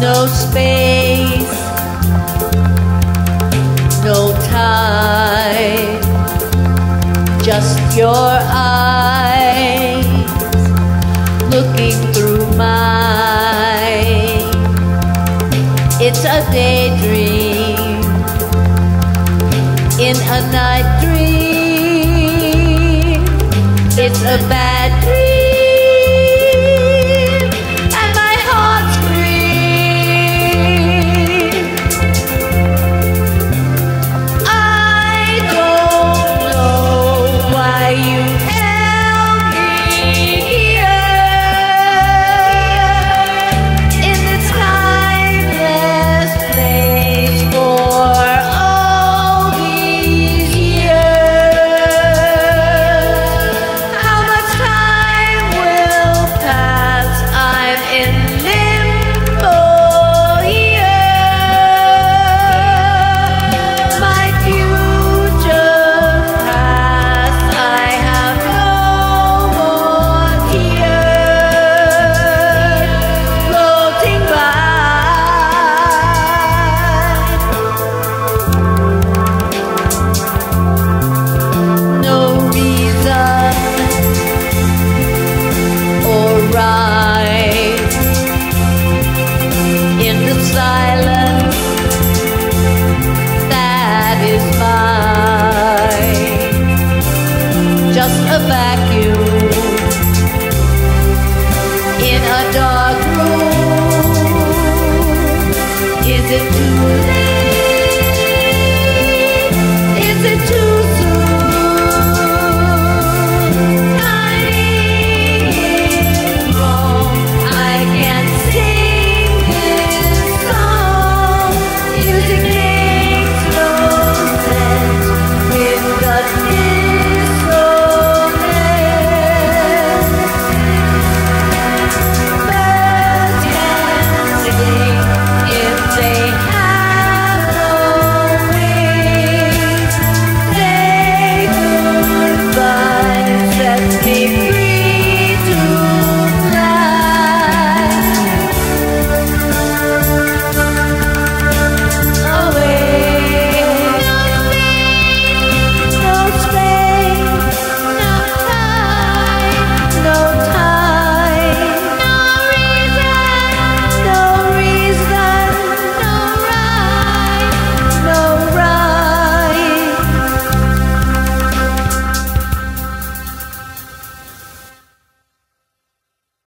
No space, no time, just your eyes looking through mine. It's a daydream in a night dream. It's a bad Just a vacuum in a dark